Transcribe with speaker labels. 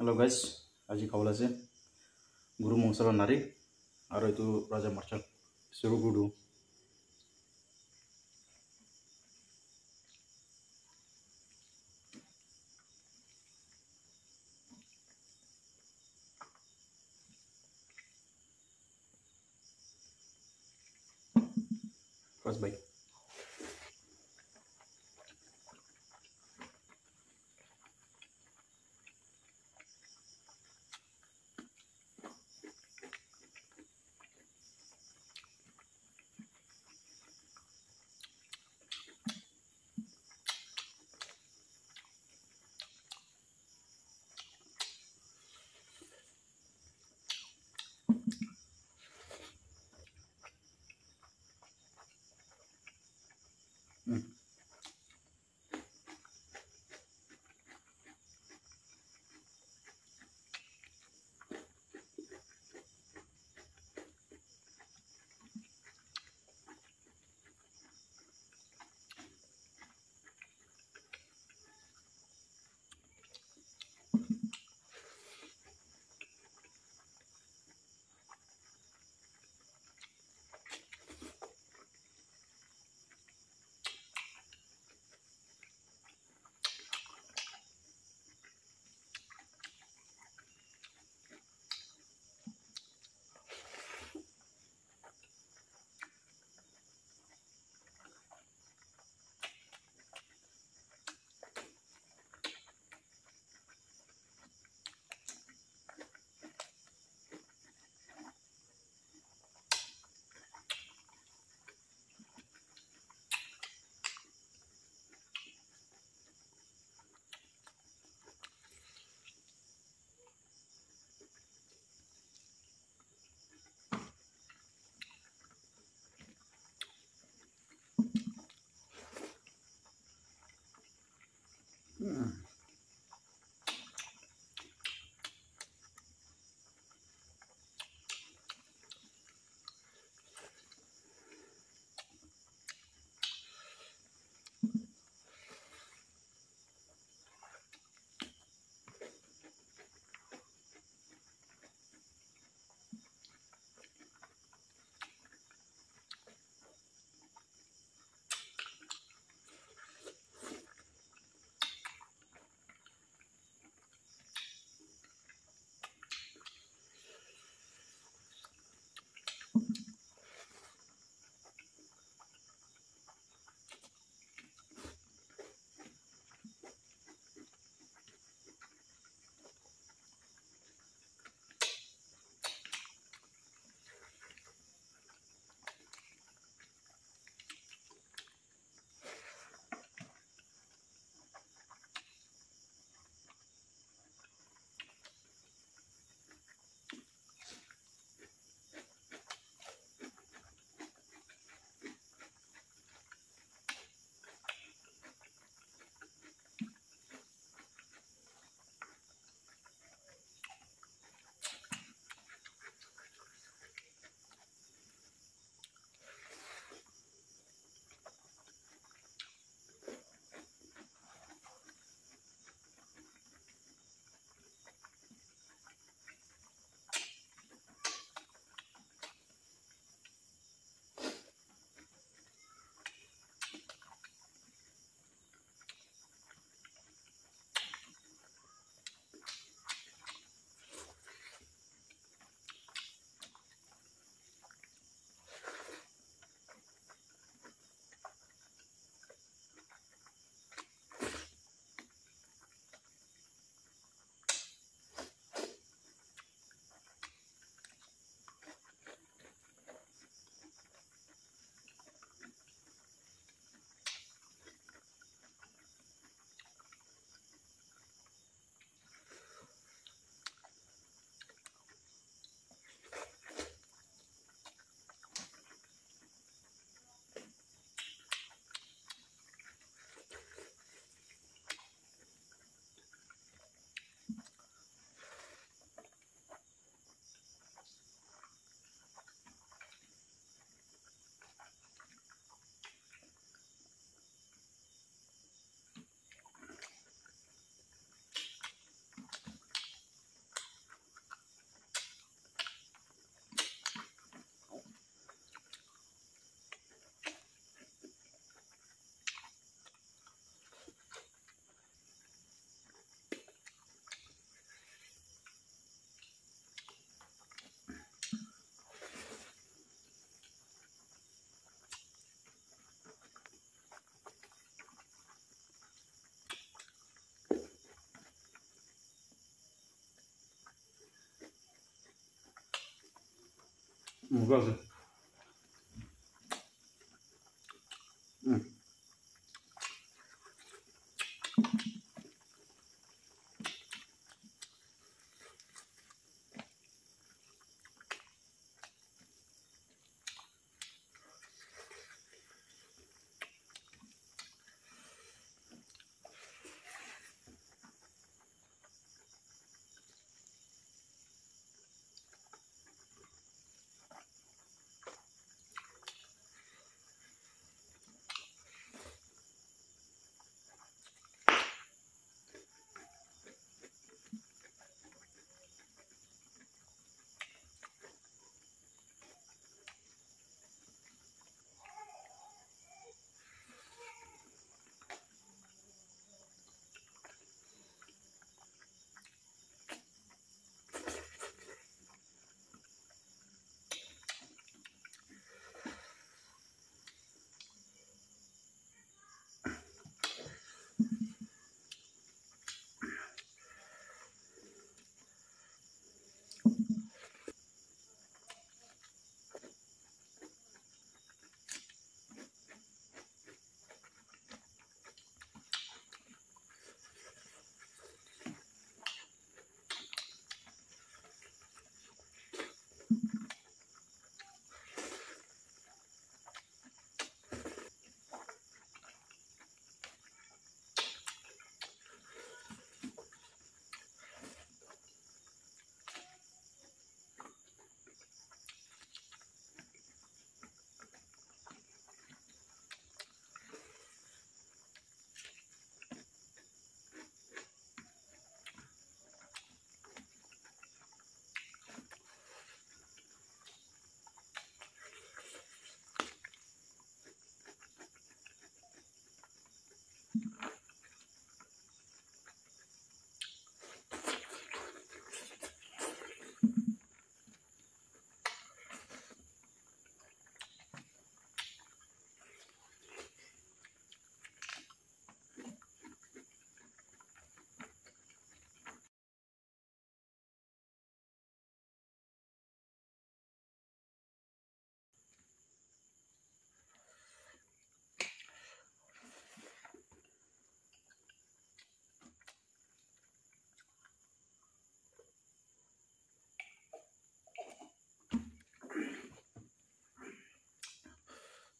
Speaker 1: Hello' guys আজি খাবলৈ আছে গুৰু মছলা নাৰী আৰু এইটো ৰাজা মাৰ্চাল চেৰু গুৰু First bite. Może.